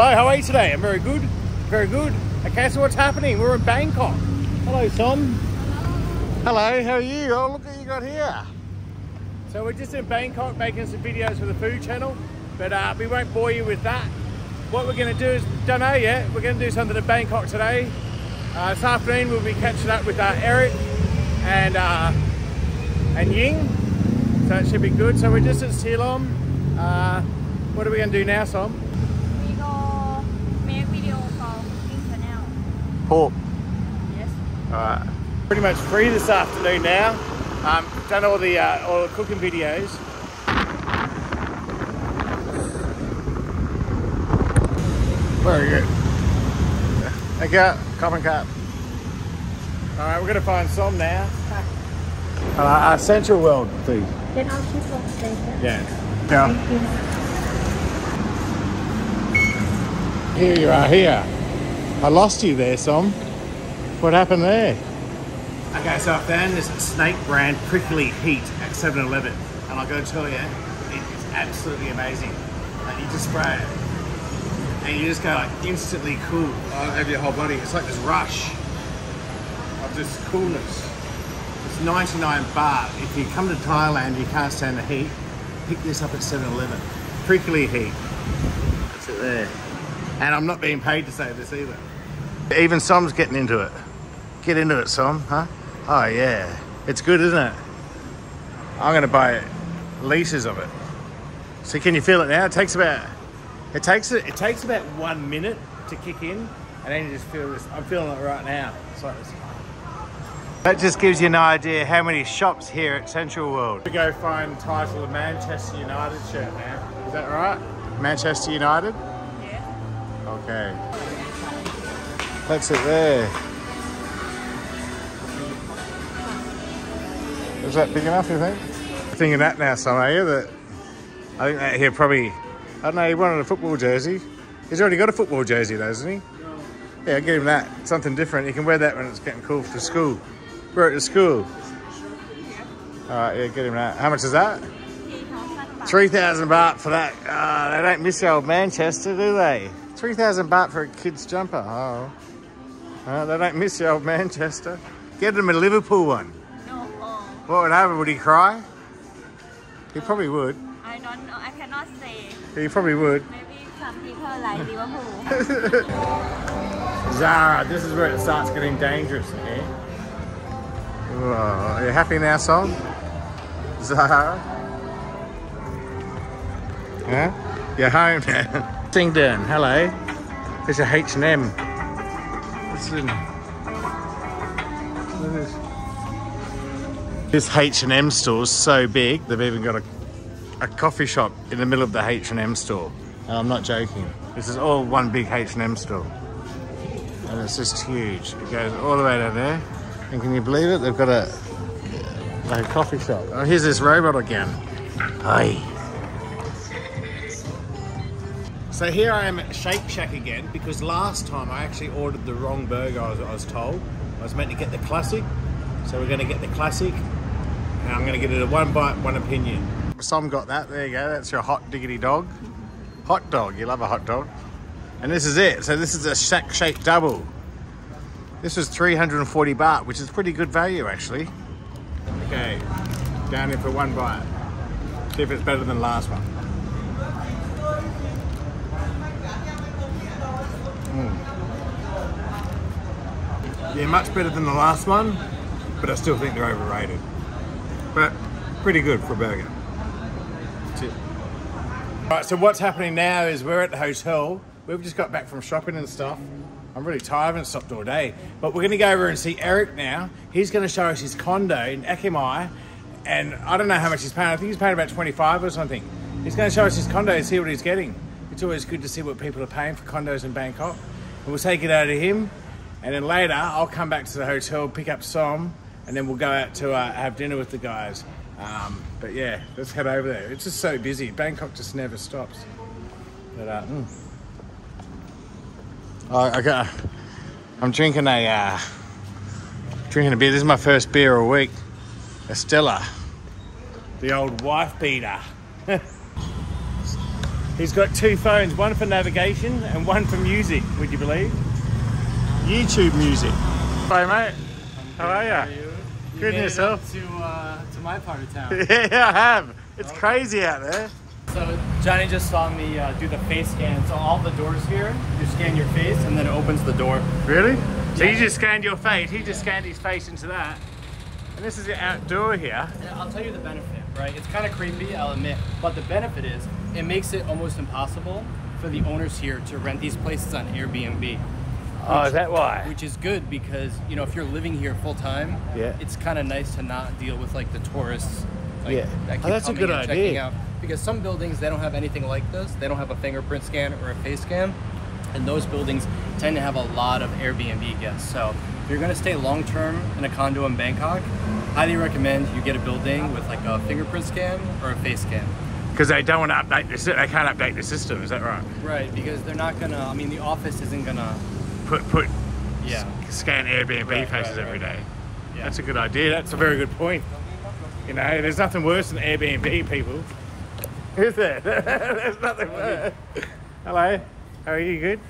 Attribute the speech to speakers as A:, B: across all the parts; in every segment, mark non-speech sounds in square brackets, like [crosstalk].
A: Hi, how are you today? I'm very good. Very good. Okay, so what's happening? We're in Bangkok. Hello, Tom. Hello, Hello, how are you? Oh, look what you got here. So we're just in Bangkok making some videos for the food channel, but uh, we won't bore you with that. What we're going to do is, don't know yet, we're going to do something in Bangkok today. Uh, this afternoon we'll be catching up with uh, Eric and uh, and Ying, so it should be good. So we're just at Silom. Uh, what are we going to do now, Tom?
B: We go make video for cooking channel.
A: Pork.
B: Yes.
A: Alright. Pretty much free this afternoon now. Um, done all the uh, all the cooking videos. Very good. Okay, common cup. Alright, we're gonna find some now. Uh, uh, Central World, please.
B: Then I'll keep on later.
A: Yeah. Yeah. Here you are, here. I lost you there, Som. What happened there? Okay, so I found this Snake brand Prickly Heat at 7 Eleven. And I gotta tell you, it is absolutely amazing. Like, you just spray it, and you just go like instantly cool over your whole body. It's like this rush of just coolness. It's 99 baht. If you come to Thailand, you can't stand the heat, pick this up at 7 Eleven. Prickly Heat. That's it there. And I'm not being paid to say this either. Even Som's getting into it. Get into it, Som, huh? Oh, yeah. It's good, isn't it? I'm going to buy leases of it. So can you feel it now? It takes about it takes it takes about one minute to kick in, and then you just feel this. I'm feeling it right now. This. That just gives you an idea how many shops here at Central World. We go find title of Manchester United shirt now. Is that right? Manchester United. Okay. That's it there. Is that big enough, you think? Thinking that now, son, are you? That I think that here probably. I don't know. He wanted a football jersey. He's already got a football jersey, though, hasn't he? Yeah, get him that. Something different. He can wear that when it's getting cool for school. Wear it to school. All right, yeah, get him that. How much is that? 3,000 baht for that. Uh, they don't miss the old Manchester, do they? 3,000 baht for a kid's jumper. Oh. Uh, they don't miss the old Manchester. Get him a Liverpool one.
B: No. Oh,
A: What would happen? Would he cry? He probably would.
B: I don't know. I cannot say.
A: He probably would.
B: Maybe some people like Liverpool. [laughs]
A: Zara, this is where it starts getting dangerous here. Whoa, are you happy now, son? Zara? Huh? You're home now. [laughs] Singdon, hello. There's a H&M. Listen. Look at this. This H&M store is so big, they've even got a, a coffee shop in the middle of the H&M store. And I'm not joking. This is all one big H&M store. And it's just huge. It goes all the way down there. And can you believe it? They've got a, a coffee shop. Oh, here's this robot again. Hi. So here I am at Shake Shack again because last time I actually ordered the wrong burger, I was, I was told. I was meant to get the classic. So we're going to get the classic. And I'm going to get it a one bite, one opinion. Som got that. There you go. That's your hot diggity dog. Hot dog. You love a hot dog. And this is it. So this is a Shack Shake double. This was 340 baht, which is pretty good value actually. Okay, down here for one bite. See if it's better than the last one. Yeah, much better than the last one, but I still think they're overrated. But pretty good for a burger. That's it. Right, so what's happening now is we're at the hotel. We've just got back from shopping and stuff. I'm really tired, I haven't stopped all day. But we're gonna go over and see Eric now. He's gonna show us his condo in Ekkamai. And I don't know how much he's paying. I think he's paying about 25 or something. He's gonna show us his condo and see what he's getting. It's always good to see what people are paying for condos in Bangkok. And we'll take it out of him. And then later, I'll come back to the hotel, pick up Som, and then we'll go out to uh, have dinner with the guys. Um, but yeah, let's head over there. It's just so busy. Bangkok just never stops. But uh, mm. I got, I'm drinking a uh, drinking a beer. This is my first beer of a week. A Stella, the old wife beater. [laughs] He's got two phones, one for navigation and one for music, would you believe? YouTube music. Hi mate, how are ya?
C: you? You
A: Good
C: made it
A: yourself.
C: to uh, to my part of town. [laughs]
A: Yeah, I have. It's crazy out there.
C: so Johnny just saw me uh, do the face scan. So all the doors here, you scan your face and then it opens the door.
A: Really? So
C: Yeah.
A: you just scanned your face, he just scanned his face into that. And this is the outdoor here.
C: And I'll tell you the benefit, right? It's kind of creepy, I'll admit, but the benefit is it makes it almost impossible for the owners here to rent these places on Airbnb.
A: Oh, is that why?
C: Which is good because you know if you're living here full time,
A: Yeah.
C: it's kind of nice to not deal with like the tourists. Like,
A: Yeah.
C: that
A: Oh, that's a good
C: and checking
A: idea.
C: Out. Because some buildings they don't have anything like this. They don't have a fingerprint scan or a face scan, and those buildings tend to have a lot of Airbnb guests. So if you're gonna stay long term in a condo in Bangkok, highly recommend you get a building with like a fingerprint scan or a face scan.
A: Because they don't want to update the they can't update the system, is that right?
C: Right, because they're not gonna. I mean, the office isn't gonna.
A: Put put
C: Yeah.
A: scan Airbnb
C: Right,
A: faces
C: right,
A: every
C: right.
A: day.
C: Yeah.
A: That's a good idea. That's a very good point. You know, there's nothing worse than Airbnb people. Is there? [laughs] there's nothing worse. Hello. How are you? Good?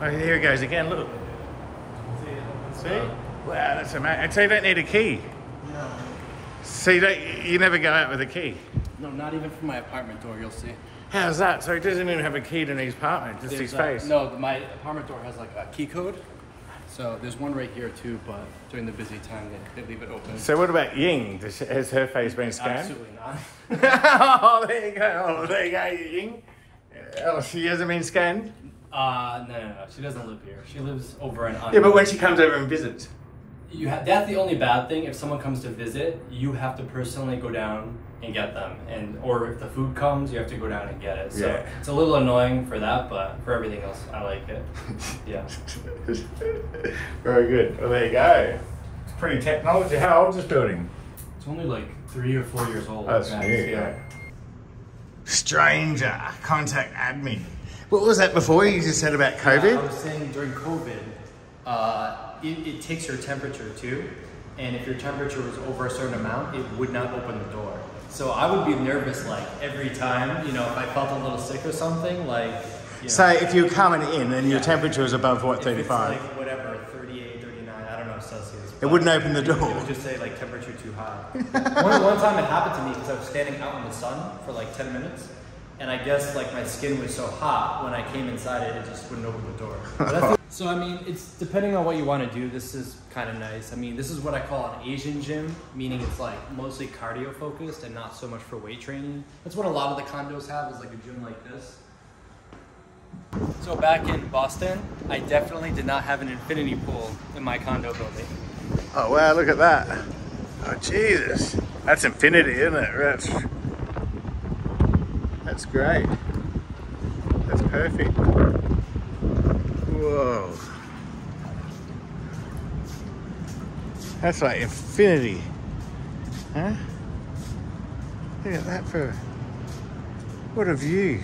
A: Oh, here it goes again. Look. See? Wow, that's amazing. So you don't need a key. So you, don't, you never go out with a key.
C: No, not even for my apartment door. You'll see.
A: How's that? So he doesn't even have a key to his apartment, just his
C: There's, uh,
A: face.
C: No, my apartment door has like a key code. So there's one right here too, but during the busy time they, they leave it open.
A: So what about Ying? Does, has her face been scanned?
C: Absolutely not. [laughs]
A: oh, there you go. Oh, there you go, Ying. Oh, she hasn't been scanned.
C: Uh, no, no, no. She doesn't live here. She lives over in.
A: Yeah, but when she comes over and visits.
C: You have that's the only bad thing. If someone comes to visit, you have to personally go down and get them, and or if the food comes, you have to go down and get it. So
A: Yeah.
C: it's a little annoying for that, but for everything else, I like it. [laughs] Yeah.
A: Very good. Well, there you go. It's pretty technology. How old is this building?
C: It's only like three or four years old.
A: That's
C: max,
A: new, yeah. Stranger, contact admin. What was that before? You just said about COVID?
C: I was saying during COVID, uh, it, it takes your temperature too, and if your temperature was over a certain amount, it would not open the door. So I would be nervous like every time, you know, if I felt a little sick or something, like. You know,
A: So if you're coming in and your temperature is above what,
C: if
A: 35?
C: like whatever, 38, 39, I don't know Celsius.
A: It wouldn't open the door.
C: It would just say like temperature too high. [laughs] one, one time it happened to me because I was standing out in the sun for like 10 minutes. And I guess like my skin was so hot when I came inside it, it just wouldn't open the door. [laughs] But that's so I mean, it's depending on what you want to do. This is kind of nice. I mean, this is what I call an Asian gym, meaning it's like mostly cardio focused and not so much for weight training. That's what a lot of the condos have is like a gym like this. So back in Boston, I definitely did not have an infinity pool in my condo building.
A: Oh wow, look at that. Oh Jesus. That's infinity, isn't it? That's That's great. That's perfect. Whoa. That's like infinity. Huh? Look at that for what a view.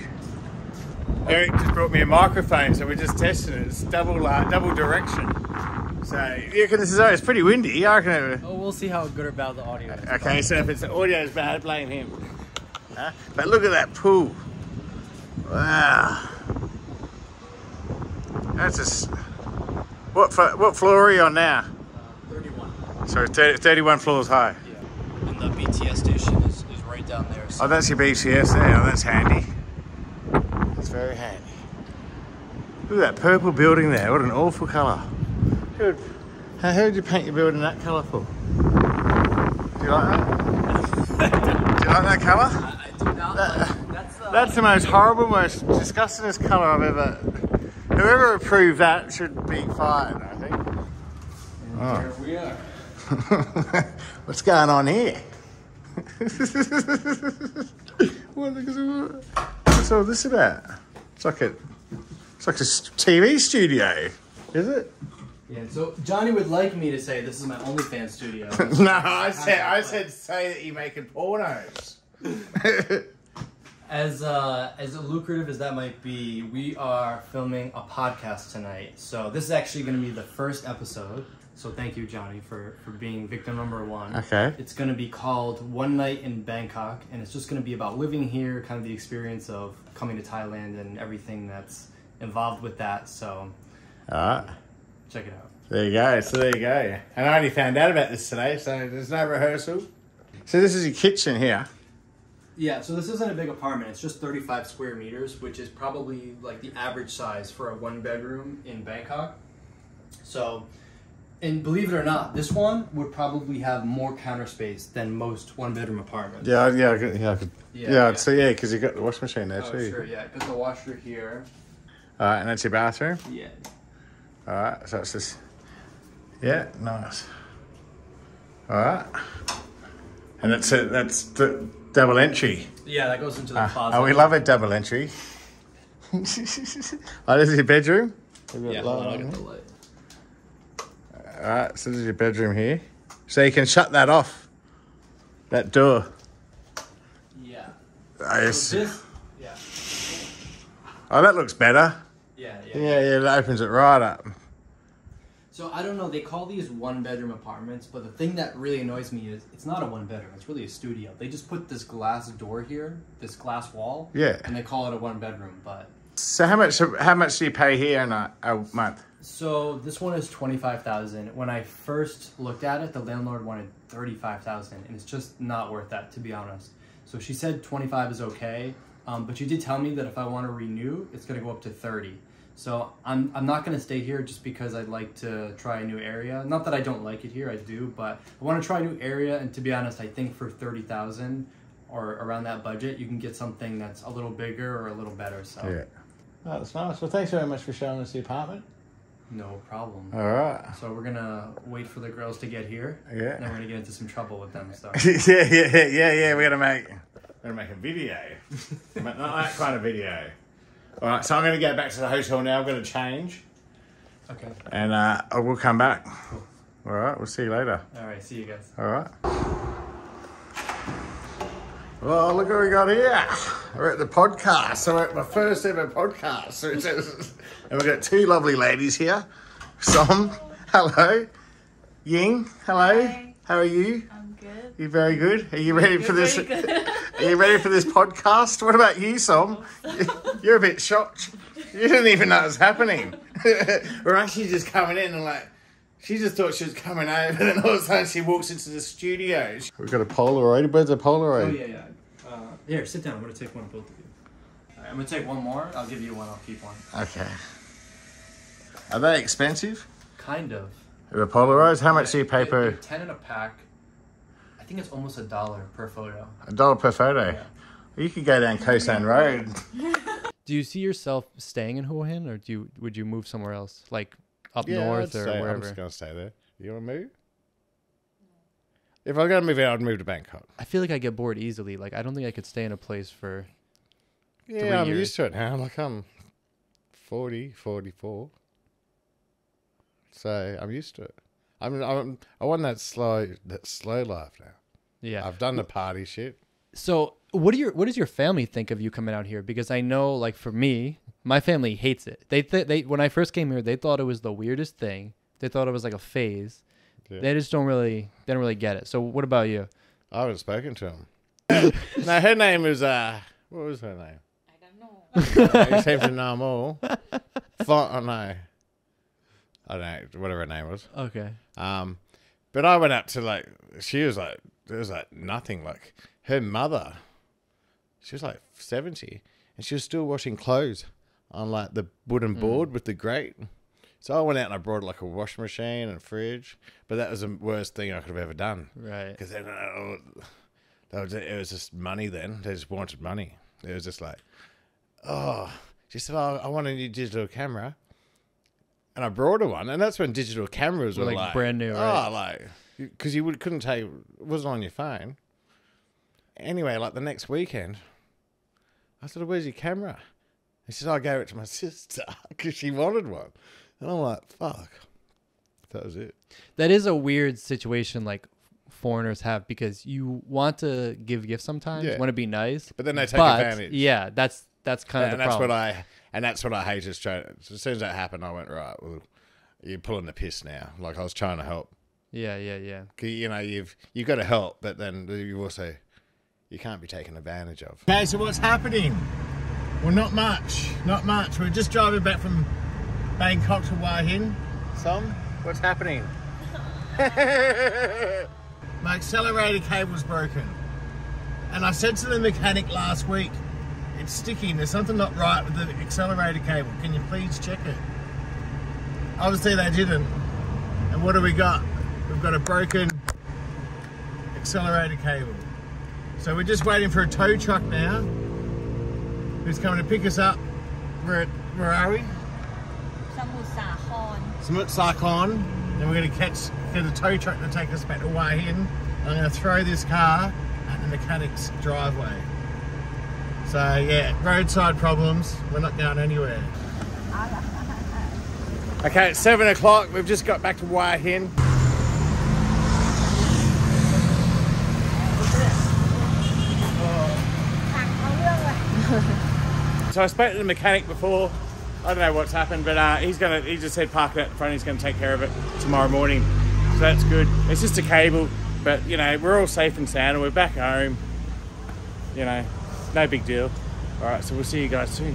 A: Eric just brought me a microphone, so we're just testing it. It's double uh, double direction. So you reckon this is oh, it's pretty windy. I reckon. It,
C: Oh, we'll see how good or bad the audio is.
A: okay, so if it's the audio is bad, blame him. Huh? But look at that pool. Wow. That's a. s- What what floor are you on now?
C: 31.
A: So 30, 31 floors high.
C: Yeah. And the BTS station is, is right down there. So
A: Oh, that's your BTS there. Oh, that's handy. That's very handy. Look at that purple building there. What an awful colour. Who would, how, did you paint your building that colour for? Do you like that? [laughs] Do you like that colour?
C: I do not
A: That-
C: that's,
A: the most horrible, most disgustingest colour I've ever. Whoever approved that should be fired, I think. Oh.
C: Here we are. [laughs]
A: What's going on here? [laughs] what, what's all this about? It's like a, it's like a s- TV studio, is it?
C: Yeah, so Johnny would like me to say this is my OnlyFans studio. [laughs]
A: No, I said, I said, say that you're making pornos.
C: As uh, as lucrative as that might be, we are filming a podcast tonight. So this is actually going to be the first episode So thank you, Johnny, for for being victim number one.
A: Okay.
C: It's going to be called One Night in Bangkok, and it's just going to be about living here, kind of the experience of coming to Thailand and everything that's involved with that. So
A: right.
C: check it out.
A: There you go. So there you go. And I only found out about this today, so there's no rehearsal. So this is your kitchen here.
C: Yeah, so this isn't a big apartment. It's just 35 square meters, which is probably like the average size for a one bedroom in Bangkok. So, and believe it or not, this one would probably have more counter space than most one bedroom apartments.
A: Yeah, yeah, I could, yeah, I could,
C: Yeah,
A: yeah.
C: yeah.
A: So yeah, because you got the washing machine there
C: Oh,
A: too.
C: sure, yeah. Got the washer here.
A: Right, and that's your bathroom.
C: Yeah.
A: All right, so it's just, yeah, nice. All right, and that's it. That's the double entry.
C: Yeah, that goes into the ah, closet.
A: Oh, we love a double entry. [laughs] oh, this is your bedroom.
C: Yeah, hold on, I'll get the light.
A: All right, so this is your bedroom here. So you can shut that off. That door.
C: Yeah.
A: Oh.
C: So this, yeah.
A: oh that looks better.
C: Yeah, yeah.
A: Yeah, yeah, that opens it right up.
C: So I don't know. They call these one bedroom apartments, but the thing that really annoys me is it's not a one bedroom. It's really a studio. They just put this glass door here, this glass wall.
A: Yeah.
C: And they call it a one bedroom, but
A: So how much? How much do you pay here in a, a month?
C: so this one is twenty five thousand. When I first looked at it, the landlord wanted thirty five thousand, and it's just not worth that to be honest. So she said twenty five is okay, um, but she did tell me that if I want to renew, it's gonna go up to thirty. So I'm I'm not gonna stay here just because I'd like to try a new area. Not that I don't like it here, I do, but I want to try a new area. And to be honest, I think for thirty thousand or around that budget, you can get something that's a little bigger or a little better. So
A: Oh, that's nice. Well, thanks very much for showing us the apartment.
C: no problem.
A: All right.
C: So we're gonna wait for the girls to get here.
A: Yeah.
C: And then we're gonna get into some trouble with them. So [laughs]
A: yeah, yeah, yeah, yeah, yeah. We're gonna make, we're gonna make a video, [laughs] but not that kind of video. All right. So I'm gonna go back to the hotel now. I'm gonna change,
C: okay.
A: and uh, I will come back. All right. We'll see you later.
C: All right. See you guys.
A: All right. Well, look what we got here. We're at the podcast. So we're at my first ever podcast. So it's, and we've got two lovely ladies here. Som, hello. Ying, hello.
B: Hi.
A: How are you?
B: I'm good.
A: You very good. Are you ready for this?
B: Very good. [laughs]
A: Are you ready for this podcast? What about you, Som? [laughs] You're a bit shocked. You didn't even know it was happening. [laughs] We're actually just coming in and like, she just thought she was coming over, and then all of a sudden she walks into the studio. We've got a Polaroid. Where's a Polaroid?
C: Oh
A: Polaroid?
C: yeah, yeah. Uh, here, sit down. I'm gonna take one of both of you. All right, I'm gonna take one more. I'll give you one. I'll keep one.
A: Okay. Are they expensive?
C: Kind of.
A: The Polaroids? How much do you pay per
C: Ten in a pack. I think it's almost a dollar per photo.
A: a dollar per photo?
C: Yeah.
A: You could go down Khao San Road. [laughs]
D: Do you see yourself staying in Hua Hin, or do you would you move somewhere else, like up north or wherever?
A: I'm just gonna stay there. You want to move? If I was gonna move out, I'd move to Bangkok.
D: I feel like I get bored easily. Like I don't think I could stay in a place for.
A: Yeah, I'm
D: years.
A: used to it now. I'm Like I'm 40, 44. So I'm used to it. I'm, I'm I want that slow that slow life now.
D: Yeah.
A: I've done the party shit.
D: So what do your what does your family think of you coming out here? Because I know, like for me, my family hates it. They th- they when I first came here, they thought it was the weirdest thing. They thought it was like a phase.
A: Yeah.
D: They just don't really they don't really get it. So what about you?
A: I haven't spoken to him. [laughs] no, her name is uh what was her name?
B: I don't know.
A: you seem to know them all. Font, oh no. I don't know, whatever her name was.
D: Okay.
A: Um, but I went up to like, she was like, there was like nothing. Like her mother, she was like 70 and she was still washing clothes on like the wooden board with the grate. So I went out and I brought like a washing machine and a fridge, but that was the worst thing I could have ever done.
D: Right.
A: Because then uh, was, it was just money then. They just wanted money. It was just like, oh, she said, oh, I want a new digital camera. And I brought her one, and that's when digital cameras were
D: Were,
A: like,
D: like, brand new,
A: Oh,
D: right?
A: like because you would, couldn't take it wasn't on your phone. Anyway, like the next weekend, I said, "Where's your camera?" He said, "I gave it to my [laughs] sister because she wanted one," and I'm like, "Fuck." That was it.
D: That is a weird situation like foreigners have because you want to give gifts sometimes,
A: Yeah.
D: want to be nice,
A: But then they take
D: but
A: advantage.
D: yeah, that's that's kind
A: and
D: of the
A: that's
D: problem.
A: what I and that's what I hate is trying. As soon as that happened, I went right. Well, you're pulling the piss now. Like I was trying to help.
D: Yeah, yeah, yeah.
A: You know, you've you've got to help, but then you also you can't be taken advantage of. Okay, so what's happening? Well, not much, not much. We're just driving back from Bangkok to Hua Hin. Som, what's happening? [laughs] My accelerator cable's broken. And I said to the mechanic last week, it's sticking. There's something not right with the accelerator cable. Can you please check it? Obviously they didn't. And what do we got? We've got a broken accelerator cable. So we're just waiting for a tow truck now, who's coming to pick us up. Where at, where are we? Samut Sakhon. And we're going to catch, get a tow truck to take us back to Hua Hin. I'm going to throw this car at the mechanic's driveway. So yeah, roadside problems. We're not going anywhere. [laughs] Okay, it's seven o'clock. We've just got back to Hua Hin. So I spoke to the mechanic before. I don't know what's happened, but uh, he's gonna. He just said park it in front. He's gonna take care of it tomorrow morning. So that's good. It's just a cable, but you know we're all safe and sound, and we're back home. You know, no big deal. All right, so we'll see you guys soon.